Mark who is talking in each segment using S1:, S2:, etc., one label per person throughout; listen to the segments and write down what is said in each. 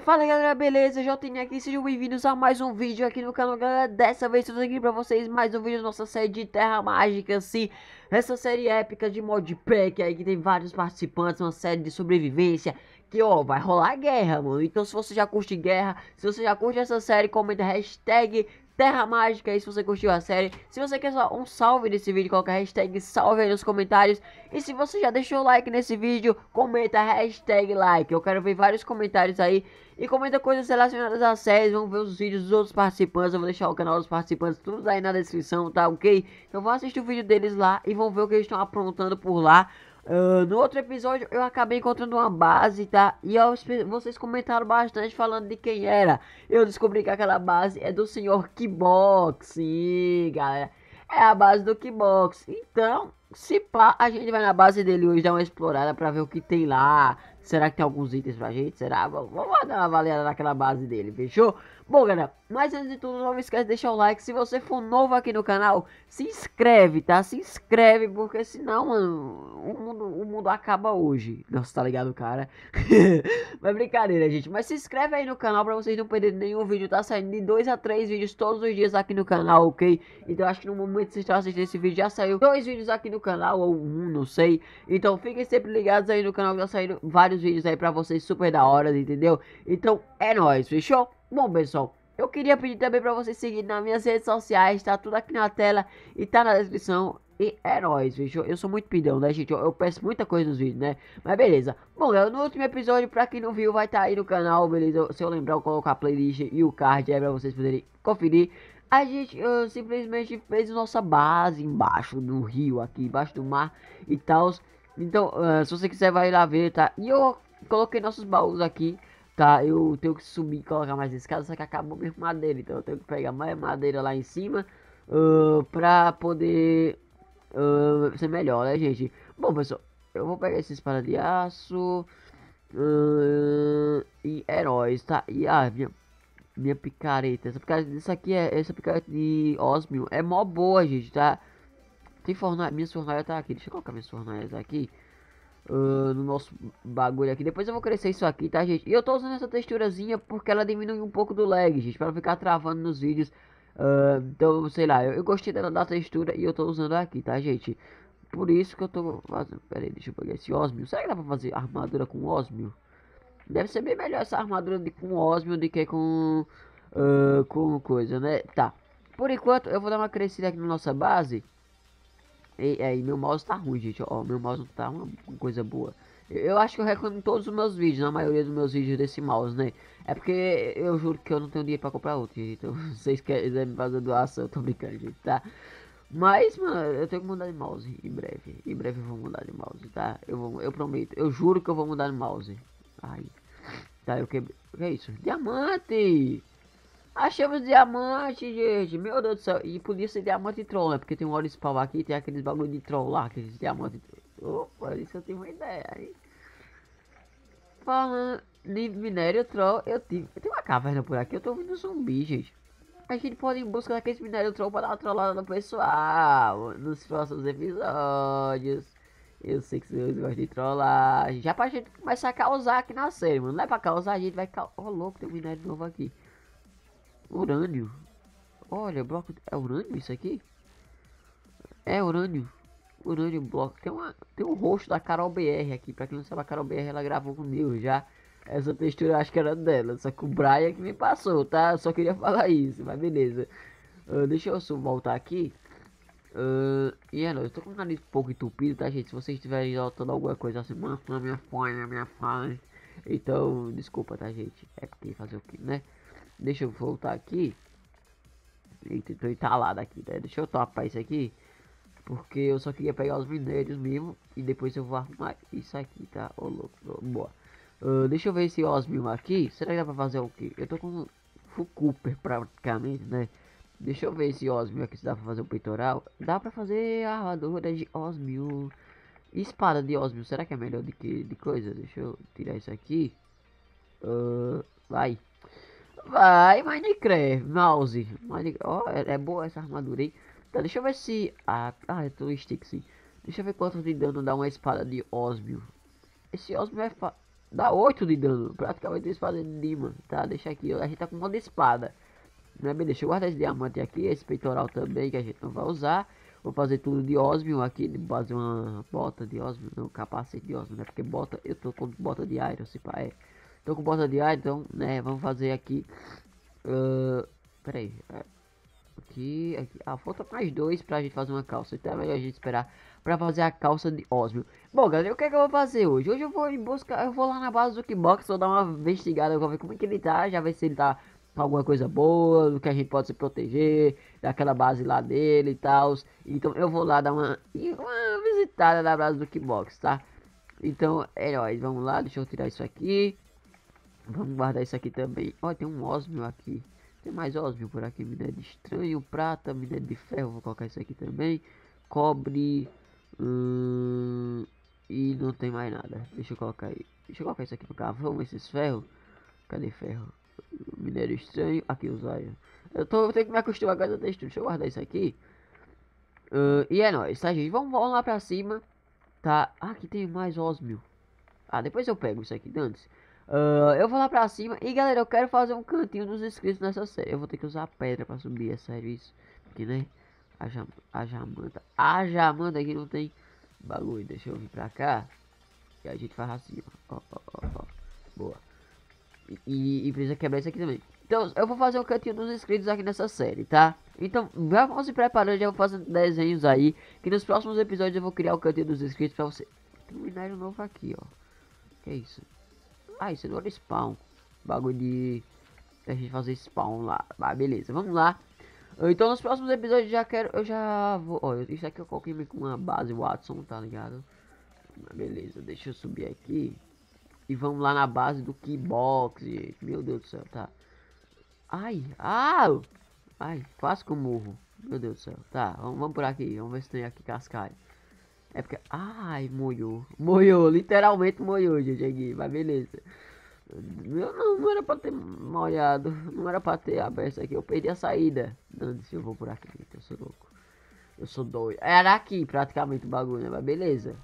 S1: Fala galera, beleza? Jotinho aqui, sejam bem-vindos a mais um vídeo aqui no canal, galera. Dessa vez tô aqui pra vocês mais um vídeo da nossa série de Terra Mágica, sim. Essa série épica de modpack aí que tem vários participantes, uma série de sobrevivência Que ó, vai rolar guerra, mano. Então se você já curte guerra, se você já curte essa série, comenta hashtag Terra Mágica aí se você curtiu a série. Se você quer só um salve nesse vídeo, coloca hashtag salve aí nos comentários. E se você já deixou o like nesse vídeo, comenta hashtag like. Eu quero ver vários comentários aí. E comenta coisas relacionadas à série. Vamos ver os vídeos dos outros participantes. Eu vou deixar o canal dos participantes tudo aí na descrição, tá ok? Então vão assistir o vídeo deles lá e vão ver o que eles estão aprontando por lá. Uh, no outro episódio eu acabei encontrando uma base, tá? E eu, vocês comentaram bastante falando de quem era. Eu descobri que aquela base é do senhor. Sim, galera. É a base do Keybox. Então, se pá, a gente vai na base dele hoje dar uma explorada pra ver o que tem lá. Será que tem alguns itens pra gente? Será? Vamos dar uma avaliada naquela base dele, fechou? Bom, galera, mas antes de tudo, não esquece de deixar o like. Se você for novo aqui no canal, se inscreve, tá? Se inscreve, porque senão, mano, o mundo, o mundo acaba hoje. Nossa, tá ligado, cara? mas brincadeira, gente. Mas se inscreve aí no canal pra vocês não perderem nenhum vídeo. Tá saindo de 2 a 3 vídeos todos os dias aqui no canal, ok? Então acho que no momento que vocês estão assistindo esse vídeo já saiu dois vídeos aqui no canal, ou um, não sei. Então fiquem sempre ligados aí no canal que tá saindo vários vídeos aí pra vocês super da hora, entendeu? Então é nóis, fechou? Bom, pessoal, eu queria pedir também para vocês seguirem nas minhas redes sociais, tá tudo aqui na tela e tá na descrição. E é nóis, fechou? Eu sou muito pidão, né, gente? Eu, eu, peço muita coisa nos vídeos, né? Mas beleza. Bom, galera, no último episódio, pra quem não viu, vai estar tá aí no canal, beleza? Se eu lembrar, eu coloco a playlist e o card aí pra vocês poderem conferir. A gente uh, simplesmente fez nossa base embaixo do rio aqui, embaixo do mar e tal. Então, uh, se você quiser, vai lá ver, tá? E eu coloquei nossos baús aqui tá? Eu tenho que subir e colocar mais escada, só que acabou minha madeira, então eu tenho que pegar mais madeira lá em cima uh, pra poder uh, ser melhor, né, gente? Bom, pessoal, eu vou pegar essa espada de aço uh, e heróis, tá? E ah, minha, minha picareta, essa picareta, isso aqui é, essa picareta de osmio é mó boa, gente, tá? Tem fornalha, minhas fornalhas tá aqui, deixa eu colocar minhas fornalhas aqui uh, no nosso bagulho aqui. Depois eu vou crescer isso aqui, tá, gente? E eu tô usando essa texturazinha porque ela diminui um pouco do lag, gente. Pra ficar travando nos vídeos. Uh, então, sei lá, eu, eu, gostei dela da textura e eu tô usando aqui, tá, gente? Por isso que eu tô fazendo... Pera aí, deixa eu pegar esse osmio. Será que dá pra fazer armadura com osmio? Deve ser bem melhor essa armadura de, com osmio do que com... Uh, com coisa, né? Tá. Por enquanto, eu vou dar uma crescida aqui na nossa base. E aí, meu mouse tá ruim, gente. Ó, meu mouse não tá uma coisa boa. Eu acho que eu reclamo em todos os meus vídeos, na maioria dos meus vídeos desse mouse, né? É porque eu juro que eu não tenho dinheiro pra comprar outro, gente. Então, vocês querem me fazer doação, eu tô brincando, gente, tá? Mas, mano, eu tenho que mudar de mouse em breve. Em breve eu vou mudar de mouse, tá? Eu, vou, eu prometo. Eu juro que eu vou mudar de mouse. Ai. Tá, eu quebrei. O que é isso? Diamante! Achamos diamante, gente. Meu Deus do céu. E podia ser diamante troll, né? Porque tem um óleo spawn aqui tem aqueles bagulho de troll lá, aqueles diamantes. Opa, isso eu tenho uma ideia, hein? Falando de minério troll, eu tive. Tenho uma caverna por aqui, eu tô ouvindo zumbi, gente. A gente pode ir em busca daqueles minério troll para dar uma trollada no pessoal nos próximos episódios. Eu sei que vocês gostam de trollar. Já pra gente começar a causar aqui na série, mano. Não é pra causar, a gente vai causar. Ô, oh, louco, tem um minério novo aqui. Urânio. Olha, bloco. É urânio isso aqui? É urânio. Urânio bloco. Tem, uma, tem um rosto da Carol BR aqui. Pra quem não sabe, a Carol BR ela gravou comigo já. Essa textura eu acho que era dela. Só que o Brian que me passou, tá? Só queria falar isso, mas beleza. Uh, deixa eu só voltar aqui. Uh, e é, não, eu tô com o nariz um pouco entupido, tá, gente? Se vocês estiverem notando alguma coisa assim, mano, minha fone, minha fone. Então, desculpa, tá, gente? É porque fazer o que, né? Deixa eu voltar aqui. Eita, tô entalado aqui, né? Deixa eu topar isso aqui. Porque eu só queria pegar os minérios mesmo. E depois eu vou arrumar isso aqui, tá? Ô, louco, boa. Uh, deixa eu ver esse osmio aqui. Será que dá pra fazer o que? Eu tô com full Cooper praticamente, né? Deixa eu ver esse osmio aqui se dá pra fazer o peitoral. Dá pra fazer a armadura de osmio. Espada de osmio, será que é melhor do que de coisa? Deixa eu tirar isso aqui. Uh, vai. Vai, Minecraft, mouse. Minecraft. Oh, é, é, boa essa armadura aí. Tá, deixa eu ver se. Ah, ah eu tô stick sim. Deixa eu ver quanto de dano dá uma espada de osmio. Esse osmio é fa... Dá 8 de dano. Praticamente espada de Dima. Tá, deixa aqui. A gente tá com uma de espada. Né, beleza, deixa eu guardar esse diamante aqui. Esse peitoral também que a gente não vai usar. Vou fazer tudo de osmio aqui. Fazer uma bota de osmio. Não, capacete de osmio, né? Porque bota. Eu tô com bota de iron, se pá, é. Tô com bota de iron, então, né? Vamos fazer aqui. Uh, pera aí. É, aqui, aqui. Ah, falta mais dois pra gente fazer uma calça. Então é melhor a gente esperar pra fazer a calça de osmio. Bom, galera, o que é que eu vou fazer hoje? Hoje eu vou em busca. Eu vou lá na base do Kickbox. Vou dar uma investigada. Vou ver como é que ele tá. Já ver se ele tá alguma coisa boa, do que a gente pode se proteger, daquela base lá dele e tal. Então eu vou lá dar uma, uma visitada na base do Kickbox, tá? Então, heróis, vamos lá, deixa eu tirar isso aqui. Vamos guardar isso aqui também. Olha, tem um osmio aqui. Tem mais osmio por aqui, minério de estranho, prata, minério de ferro, vou colocar isso aqui também. Cobre, hum, e não tem mais nada. Deixa eu colocar aí. Deixa eu colocar isso aqui no carro. Vamos esses ferros. Cadê ferro? Minério estranho. Aqui, usuário. Eu tô tenho que me acostumar essa textura. Deixa eu guardar isso aqui. Uh, e é nóis, tá, gente? Vamos, vamos lá pra cima. Tá. Ah, aqui tem mais osmio. Ah, depois eu pego isso aqui, antes. Uh, eu vou lá pra cima. E galera, eu quero fazer um cantinho dos inscritos nessa série. Eu vou ter que usar pedra pra subir, é sério isso. Porque, né? A, jam a jamanta. A jamanta aqui não tem bagulho. Deixa eu vir pra cá. E a gente faz assim, ó. ó, ó, ó. Boa. E, e, precisa quebrar isso aqui também. Então, eu vou fazer um cantinho dos inscritos aqui nessa série, tá? Então, já se preparando, já vou fazer desenhos aí. Que nos próximos episódios eu vou criar o cantinho dos inscritos pra você. Tem um minério novo aqui, ó. Que é isso? Ah, isso é do spawn. Bagulho de... A gente fazer spawn lá. Ah, beleza, vamos lá. Então nos próximos episódios já quero. Eu já vou. Ó, isso aqui eu coloquei com uma base Watson, tá ligado? Beleza, deixa eu subir aqui. E vamos lá na base do Keybox, gente. Meu Deus do céu, tá. Ai, ah! Ai, quase que eu morro. Meu Deus do céu. Tá, vamos, vamos por aqui. Vamos ver se tem aqui cascalho. É porque... Ai, moiou. Moiou, literalmente moiou, gente, aqui. Mas beleza. Eu não, não era pra ter molhado. Não era pra ter aberto aqui. Eu perdi a saída. Dane-se, eu vou por aqui. Eu sou louco. Eu sou doido. Era aqui praticamente o bagulho, né? Mas beleza.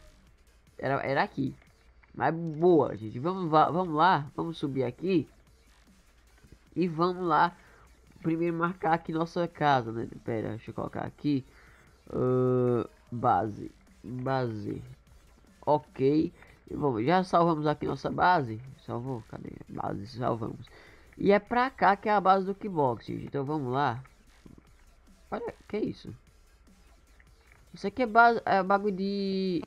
S1: Era, era aqui. Mas boa, gente. Vamos, vamos lá. Vamos subir aqui. E vamos lá. Primeiro marcar aqui nossa casa, né? Pera, deixa eu colocar aqui. Uh, base. Base. Ok. Vamos, já salvamos aqui nossa base. Salvou? Cadê? Base, salvamos. E é pra cá que é a base do Kickbox, gente. Então vamos lá. Olha, que é isso? Isso aqui é, base, é bagulho de...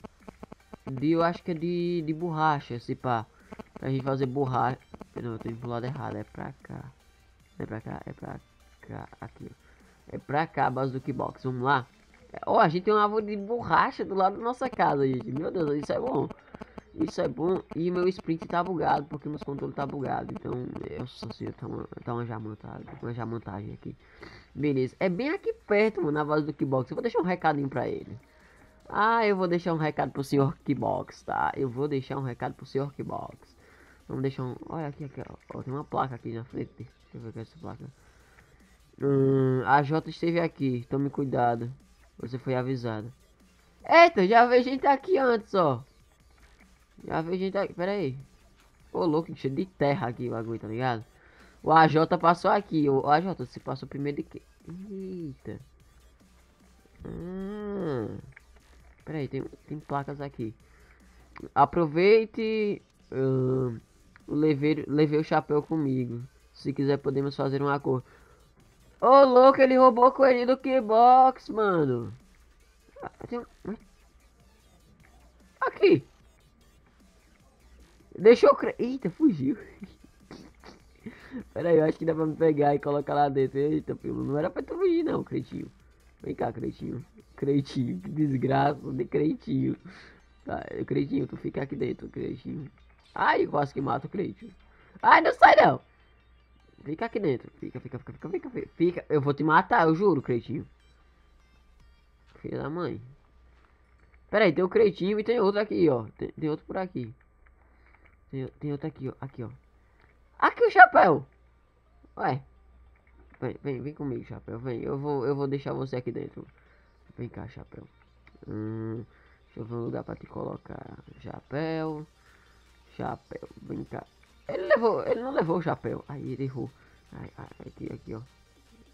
S1: De, eu acho que é de, de borracha, se pá. Pra gente fazer borracha. Não, eu tô pro lado errado. É pra cá. É pra cá, é pra cá. Aqui, É pra cá a base do Kickbox. Vamos lá. Ó, oh, a gente tem uma árvore de borracha do lado da nossa casa, gente. Meu Deus, isso é bom. Isso é bom. E meu sprint tá bugado, porque meus controles tá bugado. Então, eu só sei, tá uma, tá uma jamantagem, uma jamantagem aqui. Beleza. É bem aqui perto, mano, na base do Keybox. Eu vou deixar um recadinho pra ele. Ah, eu vou deixar um recado pro senhor Keybox, tá? Eu vou deixar um recado pro senhor Keybox. Vamos deixar um... Olha aqui, aqui, ó. Tem uma placa aqui na frente. Deixa eu ver com é essa placa. Hum, a J esteve aqui. Tome cuidado. Você foi avisado. Eita, já veio gente aqui antes, ó. Já veio gente aqui. Pera aí. Ô, louco, cheio de terra aqui o bagulho, tá ligado? O AJ passou aqui. O AJ, você passou primeiro de que? Eita. Hum. Pera aí, tem, tem placas aqui. Aproveite. Uh, levei, levei o chapéu comigo. Se quiser, podemos fazer um acordo. Ô, louco, ele roubou o coelhinho do Keybox, mano. Aqui. Deixa eu crer. Eita, fugiu. Pera aí, eu acho que dá pra me pegar e colocar lá dentro. Eita, pelo não era pra tu fugir não, cretinho. Vem cá, cretinho. Cretinho, que desgraça de cretinho. Tá, cretinho, tu fica aqui dentro, cretinho. Ai, quase que mato o cretinho. Ai, não sai não. Fica aqui dentro. Fica, fica, fica, fica, fica, fica. Eu vou te matar, eu juro, cretinho. Filha da mãe. Pera aí, tem o cretinho e tem outro aqui, ó. Tem, tem outro por aqui. Tem, tem outro aqui, ó. Aqui, ó. Aqui o chapéu. Ué. Vem, vem, vem comigo, chapéu. Vem. Eu vou, eu vou deixar você aqui dentro. Vem cá, chapéu. Hum, deixa eu ver um lugar pra te colocar. Chapéu. Chapéu, vem cá. Ele levou, ele não levou o chapéu. Aí ele errou. Ai, aqui, aqui, ó.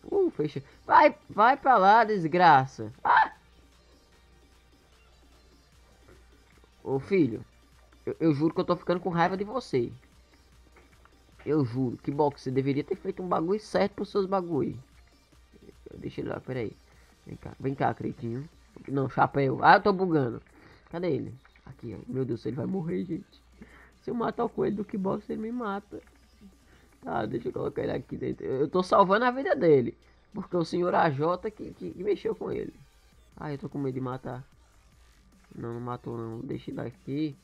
S1: Uh, fecha. Vai, vai pra lá, desgraça. Ah! Ô filho, eu, eu, juro que eu tô ficando com raiva de você. Eu juro. Que bom que você deveria ter feito um bagulho certo pros seus bagulho. Deixa ele lá, peraí. Vem cá, vem cá, cretinho. Não, chapéu. Ah, eu tô bugando. Cadê ele? Aqui, ó. Meu Deus, ele vai morrer, gente. Se eu matar o coelho do kickbox, ele me mata. Tá, deixa eu colocar ele aqui dentro. Eu tô salvando a vida dele. Porque o senhor AJ que, que, que mexeu com ele. Ah, eu tô com medo de matar. Não, não matou não. Deixa ele aqui.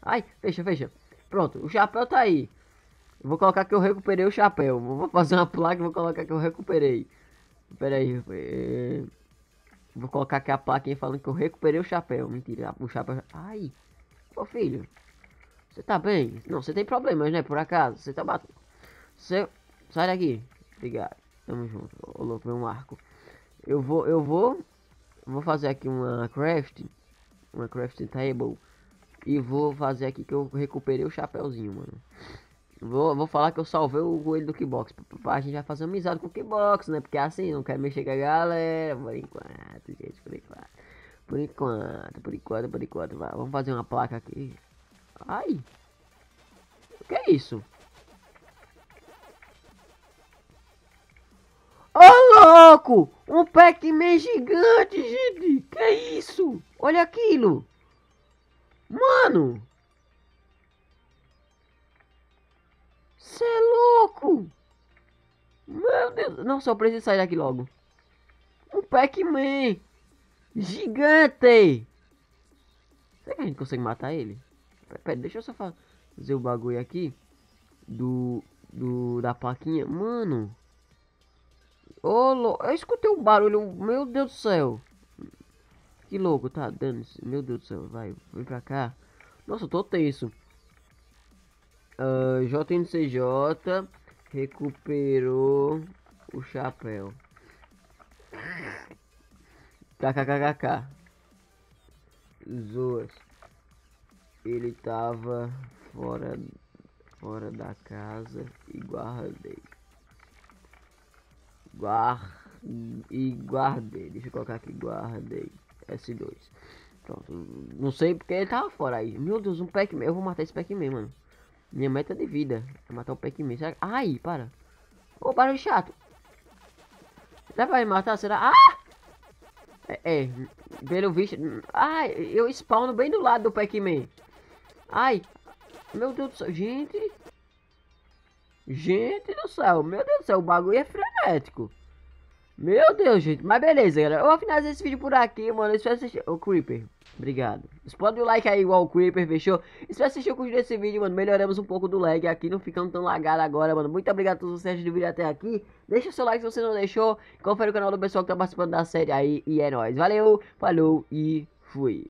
S1: Ai, fecha, fecha. Pronto, o chapéu tá aí. Eu vou colocar que eu recuperei o chapéu. Vou fazer uma placa e vou colocar que eu recuperei. Pera aí. É... Vou colocar aqui a plaquinha falando que eu recuperei o chapéu. Mentira, o chapéu... Ai. Ô filho. Você tá bem? Não, você tem problemas, né? Por acaso. Você tá batendo. Você... Sai daqui. Obrigado. Tamo junto. Ô louco, um arco. Eu vou... Eu vou... Vou fazer aqui uma craft. Uma crafting table. E vou fazer aqui que eu recuperei o chapéuzinho, mano. Vou, vou falar que eu salvei o coelho do Kickbox. A gente vai fazer amizade com o Kickbox, né? Porque assim, não quero mexer com a galera. Por enquanto, gente, por enquanto. Por enquanto, por enquanto, por enquanto. Vai, vamos fazer uma placa aqui. Ai! O que é isso? Ô oh, louco! Um Pac-Man gigante, gente! Que é isso? Olha aquilo! Mano! Você é louco! Meu Deus! Não, só preciso sair daqui logo. Um Pac-Man! Gigante! Será que a gente consegue matar ele? Pera, deixa eu só fazer o bagulho aqui. Do... Do... Da plaquinha. Mano! Ô! Eu escutei um barulho. Meu Deus do céu! Que louco, tá dando. Meu Deus do céu, vai, vem pra cá. Nossa, eu tô tenso. Uh, ah, JNCJ recuperou o chapéu. KKKKK. Zoas. Ele tava fora, fora da casa e guardei. Guard, e guardei. Deixa eu colocar aqui, guardei. S2. Pronto. Não sei porque ele tava fora aí. Meu Deus, um Pac-Man. Eu vou matar esse Pac-Man, mano. Minha meta de vida é matar o Pac-Man. Será... Ai, para. Ô, barulho chato. Dá pra me matar? Será? Ah! É, é, pelo visto... Ai, eu spawno bem do lado do Pac-Man. Ai, meu Deus do céu. Gente... Gente do céu. Meu Deus do céu, o bagulho é frenético. Meu Deus, gente. Mas beleza, galera. Eu vou finalizar esse vídeo por aqui, mano. Espero assistir. O Creeper. Obrigado. Explode o like aí igual o Creeper, fechou? Espero assistir o curso desse vídeo, mano. Melhoramos um pouco do lag aqui. Não ficando tão lagado agora, mano. Muito obrigado a todos vocês do vídeo até aqui. Deixa o seu like se você não deixou. Confere o canal do pessoal que tá participando da série aí. E é nóis. Valeu, falou e fui.